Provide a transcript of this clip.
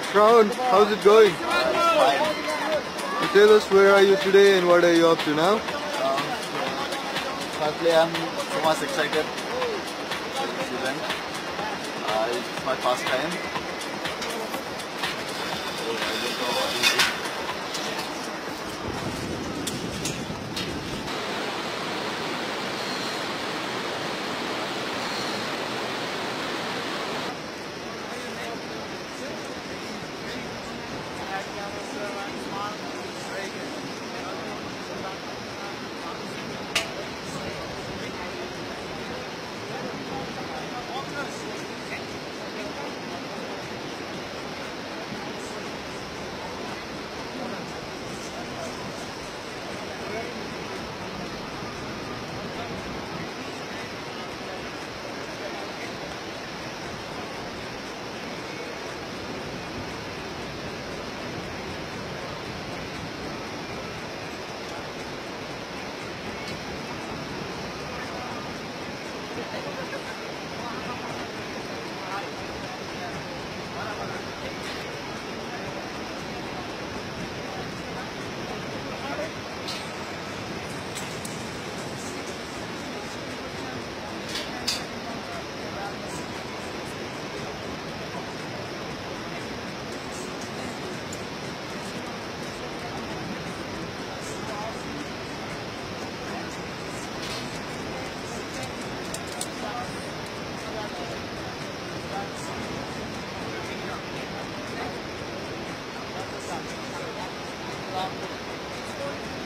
Shravan, how's it going? Tell us where are you today and what are you up to now? Um, I'm so much excited for this event. Uh, it's my first time.